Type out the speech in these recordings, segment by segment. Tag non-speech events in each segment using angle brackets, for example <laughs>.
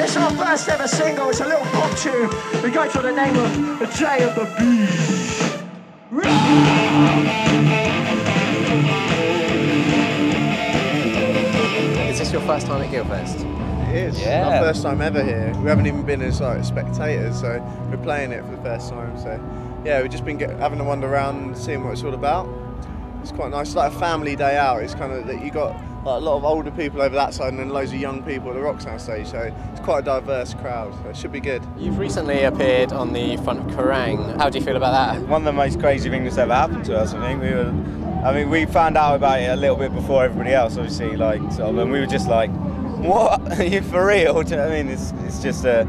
It's our first ever single. It's a little pop tune. We go to the name of The J of the B. Is this your first time at GuilFest? It is. Yeah. Our first time ever here. We haven't even been as like spectators, so we're playing it for the first time. So yeah, we've just been get, having a wander around and seeing what it's all about. It's quite nice. It's like a family day out. It's kind of that you got like a lot of older people over that side and then loads of young people at the rock sound stage. So it's quite a diverse crowd. So it should be good. You've recently appeared on the front of Kerrang. How do you feel about that? One of the most crazy things that's ever happened to us. I think we were, I mean, we found out about it a little bit before everybody else, obviously, like, sort of, and we were just like, "What? <laughs> Are you for real?" Do you know what I mean? It's, it's just a,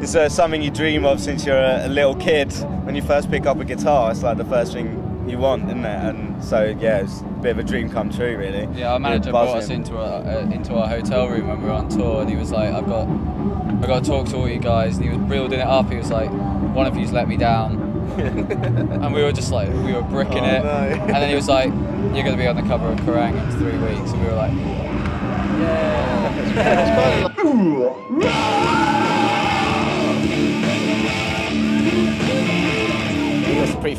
it's uh something you dream of since you're a, a little kid. When you first pick up a guitar, it's like the first thing you want, isn't it? And so yeah, it's a bit of a dream come true, really. Yeah, our manager brought us into our, uh, into our hotel room when we were on tour, and he was like, "I've got, I've got to talk to all you guys." And he was building it up. He was like, "One of you's let me down," <laughs> and we were just like, we were bricking Oh, it. no. And then he was like, "You're going to be on the cover of Kerrang in three weeks," and we were like, "Yeah." <laughs>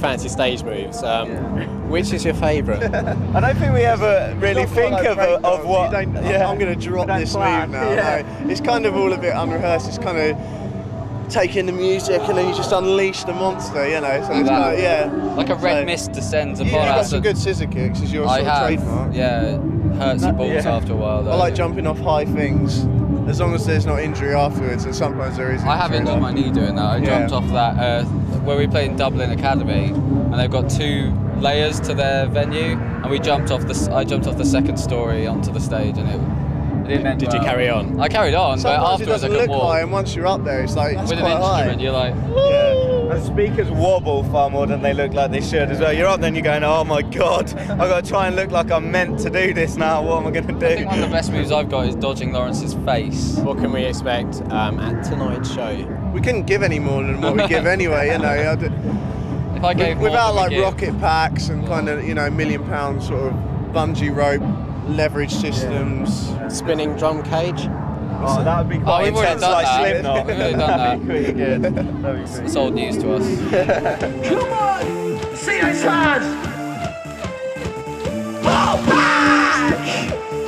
fancy stage moves. Um, Which is your favourite? <laughs> I don't think we ever really think of, like of what. Yeah. I'm going to drop this plan. move now. Yeah. No. It's kind of all a bit unrehearsed. It's kind of taking the music and then you just unleash the monster, you know. So it's That- kind of, yeah. Like a red So- mist descends You, upon you've got us. some and good scissor kicks is your I sort of have, trademark. yeah, it hurts your balls Yeah. after a while. Though. I like jumping off high things, as long as there's not injury afterwards, and sometimes there is. I have injury. injured my knee doing that. I Yeah. jumped off that uh, where we played in Dublin Academy, and they've got two layers to their venue, and we jumped off the. s- I jumped off the second story onto the stage, and it, it didn't end Did you carry on? I carried on, Sometimes but afterwards I doesn't could look walk. high, and once you're up there, it's like it's With an quite high. instrument, you're like, Yeah. And speakers wobble far more than they look like they should as well. You're up then you're going, oh my god, I've got to try and look like I'm meant to do this now. What am I going to do? I think one of the best moves I've got is dodging Lawrence's face. What can we expect um, at tonight's show? We couldn't give any more than what we give anyway, you know. I d- If I gave without than we like give- rocket packs and kind of you know million pound sort of bungee rope leverage systems. Spinning drum cage? Oh, that would be Oh, quite we've intense, done like that. Slipknot. We've already done That'd <laughs> pretty good. That'd be It's old news to us. Come on! See those hands! Fall back!